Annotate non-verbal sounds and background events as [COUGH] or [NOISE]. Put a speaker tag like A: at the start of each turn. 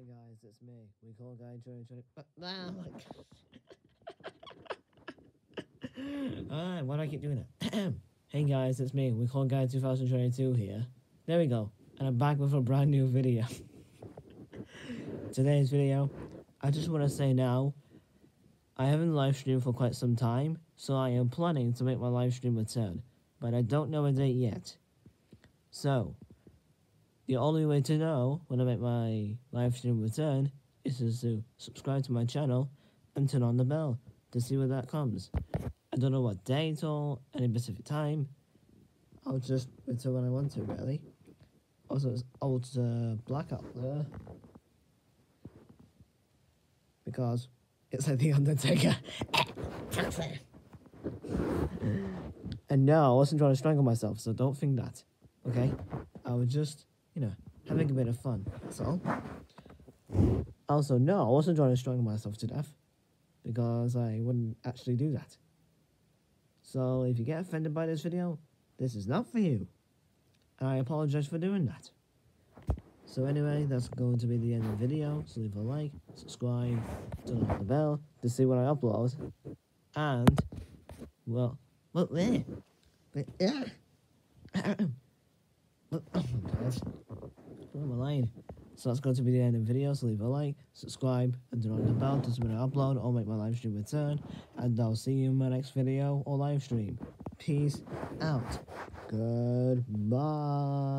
A: Hey guys, it's me. Record Guy 2020. Ah, my God. [LAUGHS] Alright, why do I keep doing that? [CLEARS THROAT] hey guys, it's me. Record Guy 2022 here. There we go. And I'm back with a brand new video. [LAUGHS] Today's video, I just want to say now, I haven't live streamed for quite some time, so I am planning to make my live stream return, but I don't know a date yet. So, the only way to know when I make my live stream return is to subscribe to my channel and turn on the bell to see when that comes. I don't know what date or any specific time. I'll just return when I want to, really. Also, it's old uh, blackout there. Because it's like The Undertaker. [LAUGHS] and no, I wasn't trying to strangle myself, so don't think that. Okay? I was just you know, having a bit of fun. That's all. Also, no, I wasn't trying to strangle myself to death because I wouldn't actually do that. So if you get offended by this video, this is not for you. And I apologize for doing that. So anyway, that's going to be the end of the video. So leave a like, subscribe, turn on the bell to see when I upload. And, well, well, there. But, yeah. [COUGHS] oh my god. What am lying? So that's going to be the end of the video, so leave a like, subscribe, and turn on the bell to when I upload or make my live stream return. And I'll see you in my next video or live stream. Peace out. Goodbye.